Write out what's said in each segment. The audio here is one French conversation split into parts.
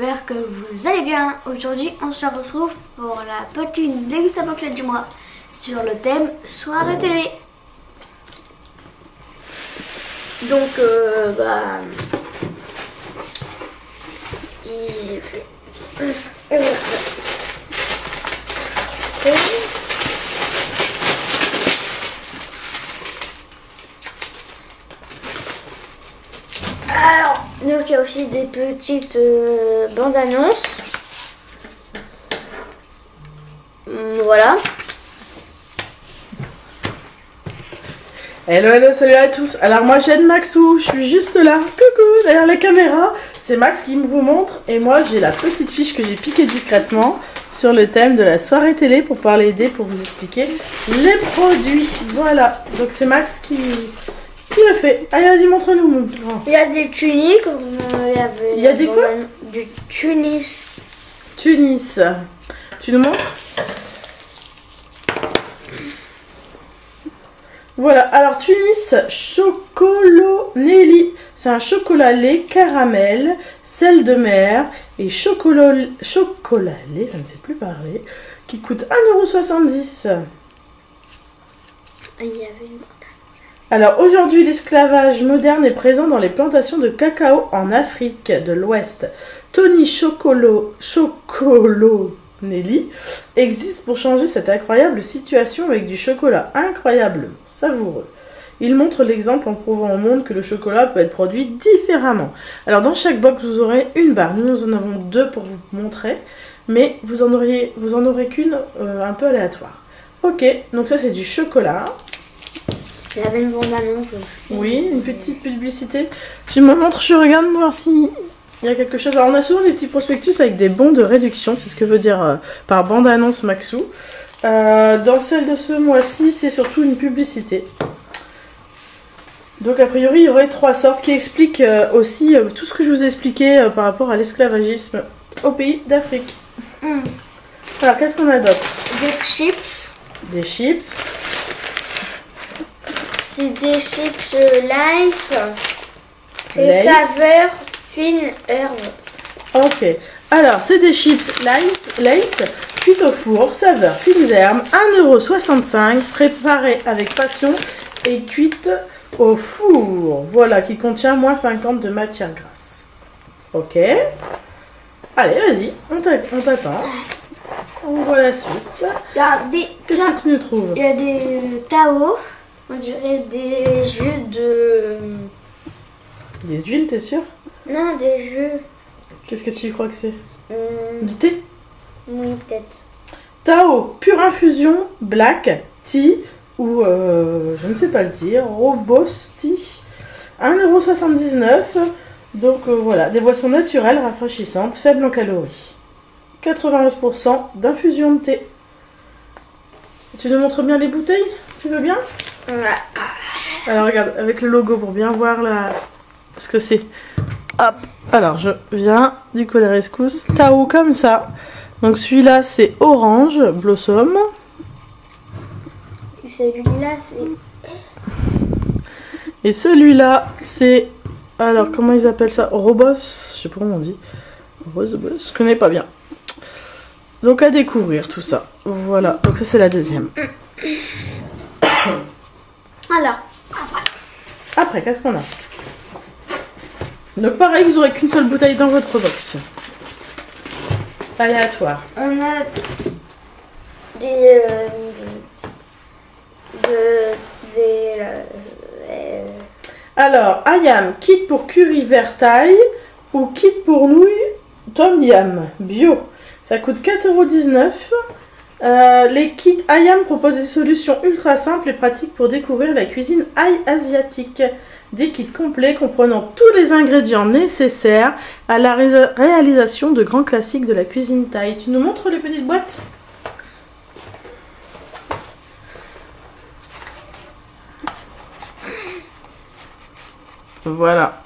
j'espère que vous allez bien. Aujourd'hui, on se retrouve pour la petite dégustation du mois sur le thème soirée télé. Donc, euh, bah, il fait... Alors, donc il y a aussi des petites euh, bandes annonces. Hum, Voilà. Hello, hello, salut à tous. Alors moi j'aide Maxou, je suis juste là, coucou, derrière la caméra. C'est Max qui me vous montre et moi j'ai la petite fiche que j'ai piquée discrètement sur le thème de la soirée télé pour pouvoir l'aider, pour vous expliquer les produits. Voilà, donc c'est Max qui, qui le fait. Allez, vas-y, montre-nous. Il y a des tuniques. il y avait Il y a des quoi Du tunis. Tunis. Tu nous montres? Voilà, alors Tunis Chocolo Nelly. C'est un chocolat lait caramel, sel de mer et chocolat, chocolat lait, je ne sais plus parler, qui coûte 1,70€. Il y avait une Alors aujourd'hui, l'esclavage moderne est présent dans les plantations de cacao en Afrique de l'Ouest. Tony Chocolo, Chocolo Nelly existe pour changer cette incroyable situation avec du chocolat incroyablement savoureux. Il montre l'exemple en prouvant au monde que le chocolat peut être produit différemment. Alors dans chaque box, vous aurez une barre. Nous, nous en avons deux pour vous montrer, mais vous en auriez, vous en aurez qu'une euh, un peu aléatoire. Ok, donc ça c'est du chocolat. Avait une bande annonce. Oui, une petite publicité. Je me montre, je regarde voir si il y a quelque chose. Alors on a souvent des petits prospectus avec des bons de réduction, c'est ce que veut dire euh, par bande annonce Maxou. Euh, dans celle de ce mois-ci, c'est surtout une publicité. Donc a priori, il y aurait trois sortes qui expliquent euh, aussi tout ce que je vous ai expliqué par rapport à l'esclavagisme au pays d'Afrique. Hum. Alors qu'est-ce qu'on a d'autre Des chips. Des chips. C'est des chips Lays. C'est saveur fine herbe. Ok. Alors, c'est des chips Lays cuites au four, saveur fines herbes, 1,65€, préparées avec passion et cuites au four. Voilà, qui contient moins 50 de matière grasse. Ok. Allez, vas-y, on t'a- on t'attend. On voit la suite. Qu'est-ce que tu nous trouves? il y a des Tao. On dirait des jus de. Des huiles, t'es sûr? Non, des jus. Qu'est-ce que tu crois que c'est Hum, Du thé oui, peut-être. Tao, pure infusion, black, tea ou euh, je ne sais pas le dire, robusti, 1,79€. Donc euh, voilà, des boissons naturelles, rafraîchissantes, faibles en calories. 91% d'infusion de thé. Tu nous montres bien les bouteilles? Tu veux bien? Alors regarde, avec le logo pour bien voir la... ce que c'est. Hop Alors je viens du collet rescousse. Tao comme ça. Donc celui-là c'est orange, blossom. Et Celui-là, c'est. Et celui-là c'est... Alors comment ils appellent ça? Robos Je sais pas comment on dit. Robos, je connais pas bien. Donc à découvrir tout ça. Voilà, donc ça c'est la deuxième. Alors, Après, qu'est-ce qu'on a? Donc pareil, vous aurez qu'une seule bouteille dans votre box. Aléatoire. on a des. euh, de, des. euh, Alors, Ayam, kit pour curry vert thaï ou kit pour nouilles tom yam bio. Ça coûte 4,19€. Euh, les kits Ayam proposent des solutions ultra simples et pratiques pour découvrir la cuisine aïe asiatique. Des kits complets comprenant tous les ingrédients nécessaires à la ré- réalisation de grands classiques de la cuisine thaï. Tu nous montres les petites boîtes? Voilà.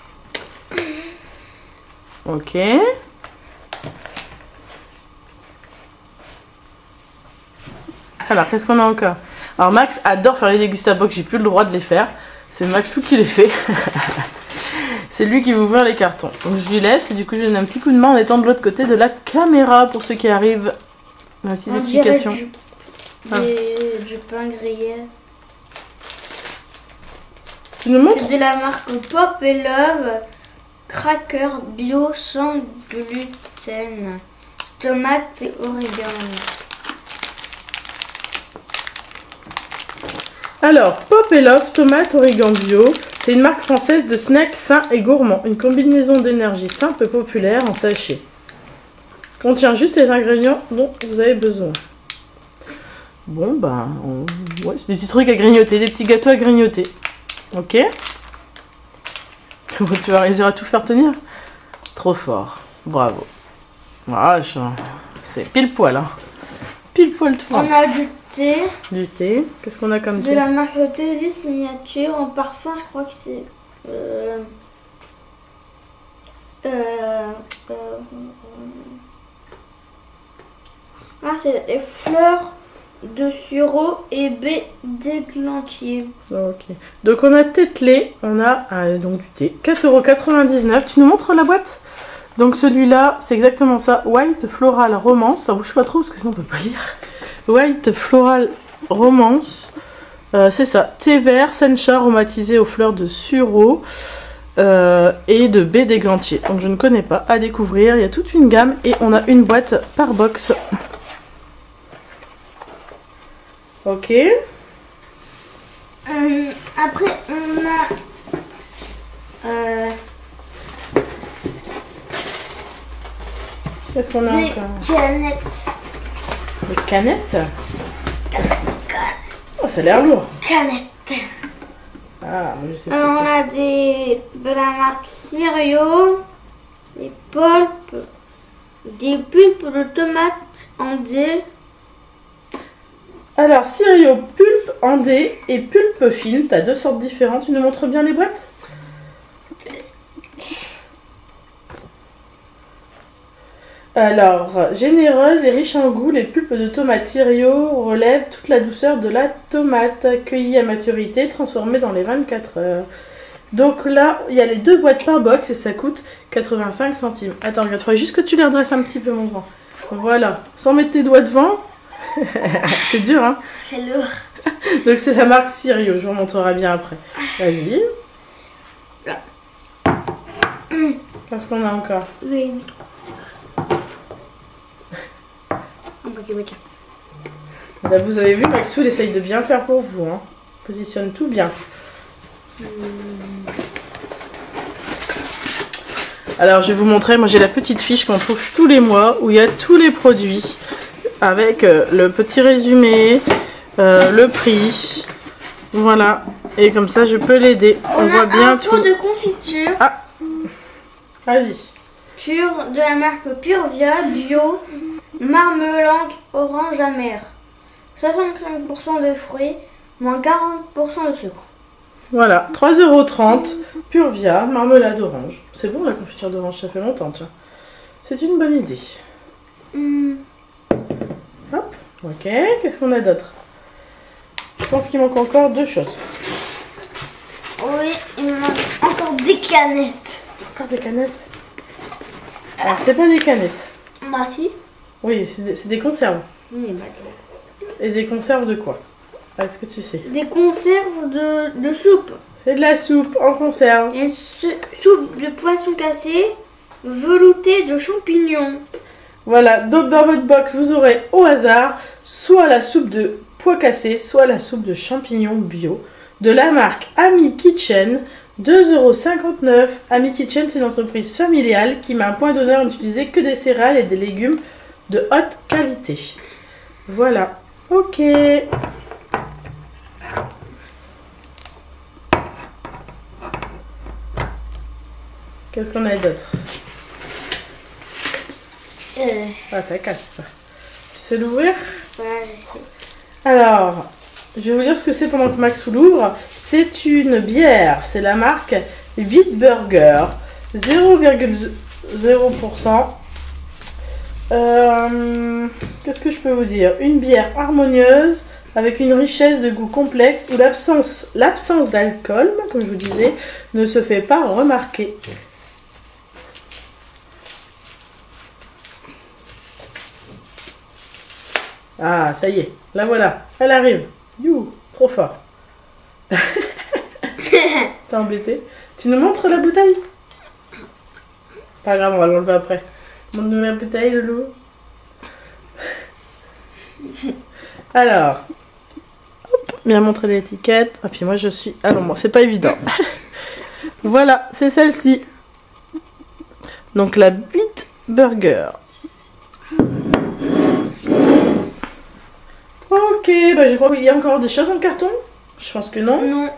Ok. Alors, qu'est-ce qu'on a encore? Alors, Max adore faire les dégustabox, j'ai plus le droit de les faire. C'est Maxou qui les fait. C'est lui qui va ouvrir les cartons. Donc je lui laisse et du coup je donne un petit coup de main en étant de l'autre côté de la caméra pour ceux qui arrivent. Une petite On explication. du, Ah. des- du pain grillé. Tu nous montres? C'est de la marque Pop et Love. Cracker bio sans gluten. Tomate et origan. Alors, Pop Love, tomate, origan bio. C'est une marque française de snacks sains et gourmands. Une combinaison d'énergie simple et populaire en sachet. Contient juste les ingrédients dont vous avez besoin. Bon, ben, ouais, c'est des petits trucs à grignoter, des petits gâteaux à grignoter. Ok? Tu vas réussir à tout faire tenir? Trop fort. Bravo. Vache, c'est pile poil, hein. Pile poil tout On a du thé. Du thé. Qu'est-ce qu'on a comme De thé la marque Teddy Signature. En parfum, je crois que c'est. Euh, euh, euh, ah, c'est les fleurs de sureau et baies d'églantier. Ok. Donc on a Tetley, on a euh, donc du thé, 4,99€. Tu nous montres la boîte? Donc celui-là, c'est exactement ça. White Floral Romance. Ça bouge pas trop parce que sinon on peut pas lire. White Floral Romance. Euh, c'est ça. Thé vert, sencha aromatisé aux fleurs de sureau euh, et de baie d'églantier. Donc je ne connais pas. À découvrir. Il y a toute une gamme et on a une boîte par box. Ok. Euh, après, on a. Qu'est-ce qu'on a des encore canettes. Des canettes Oh, ça a l'air lourd. Canettes. Ah, je sais ce que on a des de la marque Sirio, des pulpes, des pulpes de tomates en dés, Alors, Sirio pulpe andé et pulpe fine. T'as deux sortes différentes. Tu nous montres bien les boîtes? Alors, généreuse et riche en goût, les pulpes de tomates Sirio relèvent toute la douceur de la tomate, cueillie à maturité, transformée dans les 24 heures. Donc là, il y a les deux boîtes par box et ça coûte 85 centimes. Attends, regarde, faudrait juste que tu les redresses un petit peu, mon grand. Voilà, sans mettre tes doigts devant. c'est dur, hein c'est lourd. Donc c'est la marque Sirio, je vous montrerai bien après. Vas-y. Qu'est-ce qu'on a encore? Oui. Vodka. Là, Vous avez vu, Maxwell essaye de bien faire pour vous. Hein. Positionne tout bien. Alors je vais vous montrer, moi j'ai la petite fiche qu'on trouve tous les mois où il y a tous les produits avec euh, le petit résumé, euh, le prix. Voilà. Et comme ça je peux l'aider. On, On, voit bien un tout. de confiture Vas-y. pure de la marque Purvia bio, marmelade orange amère. 65% de fruits, moins 40% de sucre. Voilà, 3,30€, Purvia, marmelade orange. C'est bon la confiture d'orange, ça fait longtemps, tiens. C'est une bonne idée. Hmm. Hop, ok, qu'est-ce qu'on a d'autre? Je pense qu'il manque encore deux choses. Oui, il me manque encore des canettes. Encore des canettes? Alors, c'est pas des canettes. Bah si. Oui, c'est des, conserves. Et des conserves de quoi? Est-ce que tu sais? Des conserves de, de soupe. C'est de la soupe en conserve. Sou- soupe de poisson cassé, veloutée de champignons. Voilà, donc dans votre box, vous aurez au hasard soit la soupe de pois cassés, soit la soupe de champignons bio de la marque Ami Kitchen. 2,59€. Ami Kitchen, c'est une entreprise familiale qui met un point d'honneur à n'utiliser que des céréales et des légumes de haute qualité. Voilà. Ok. Qu'est-ce qu'on a d'autre? Euh, Ah, ça casse. Tu sais l'ouvrir? Sais. Alors, je vais vous dire ce que c'est pendant que Max l'ouvre. C'est une bière. C'est la marque Bitburger. 0,0%. Euh, Qu'est-ce que je peux vous dire? Une bière harmonieuse, avec une richesse de goût complexe où l'absence l'absence d'alcool, comme je vous disais, ne se fait pas remarquer. Ah, ça y est, la voilà, elle arrive. You, trop fort. T'es embêté? Tu nous montres la bouteille? Pas grave, on va l'enlever après. Montre-nous la bouteille, le loup. Alors, hop, bien montrer l'étiquette. Et puis moi, je suis à l'ombre. C'est pas évident. voilà, c'est celle-ci. Donc la Beat Burger. Ok, bah je crois qu'il y a encore des choses en carton. Je pense que non. Non.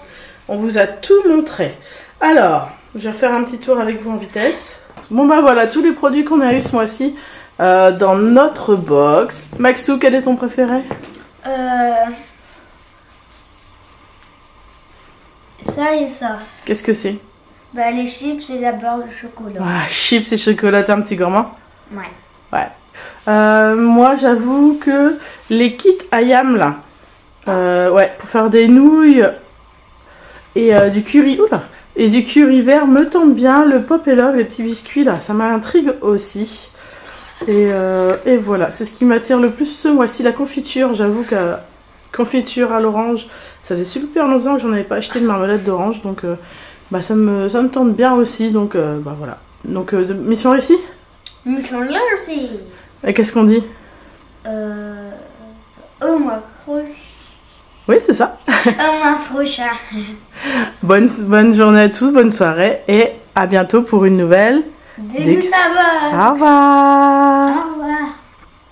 On vous a tout montré. Alors, je vais refaire un petit tour avec vous en vitesse. Bon bah voilà, tous les produits qu'on a eu ce mois-ci euh, dans notre box. Maxou, quel est ton préféré? Euh... Ça et ça. Qu'est-ce que c'est? Bah les chips et la beurre de chocolat. ah, Chips et chocolat, t'es un petit gourmand? Ouais. Ouais. Euh, moi, j'avoue que les kits ayam là, euh, ouais, pour faire des nouilles et euh, du curry, oula, et du curry vert me tentent bien. Le pop et love, les petits biscuits là, ça m'intrigue aussi. Et, euh, et voilà, c'est ce qui m'attire le plus ce mois-ci. La confiture, j'avoue que confiture à l'orange, ça faisait super longtemps que j'en avais pas acheté de marmelade d'orange, donc euh, bah, ça, me, ça me tente bien aussi. Donc euh, bah voilà. Donc mission réussie. Là aussi. Et qu'est-ce qu'on dit? Au mois prochain. Oui, c'est ça. Au mois prochain. Bonne, bonne journée à tous, bonne soirée et à bientôt pour une nouvelle. Ça va. Au revoir Au revoir.